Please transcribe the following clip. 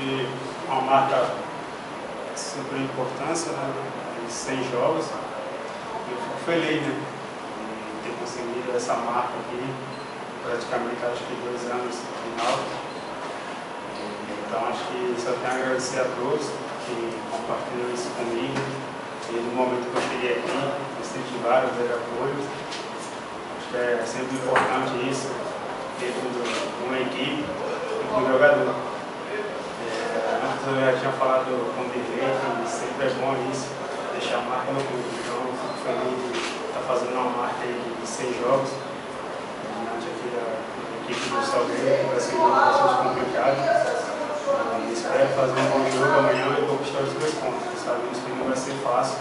que é uma marca de super importância, né? De 100 jogos. E eu fico feliz, né? De ter conseguido essa marca aqui, praticamente acho que dois anos no final. Então acho que só tenho a agradecer a todos que compartilham isso comigo. E no momento que eu cheguei aqui, incentivaram, deram apoio. Acho que é sempre importante isso, dentro de uma equipe e com o jogador. Antes eu já tinha falado com o Dirley, que sempre é bom isso, deixar marca no clube. Então, fico feliz de estar fazendo uma marca de 100 jogos, diante aqui da, da equipe do Salgueiro, que vai ser um bastante complicado. E espero fazer um bom jogo amanhã e conquistar os dois pontos. Sabemos que não vai ser fácil,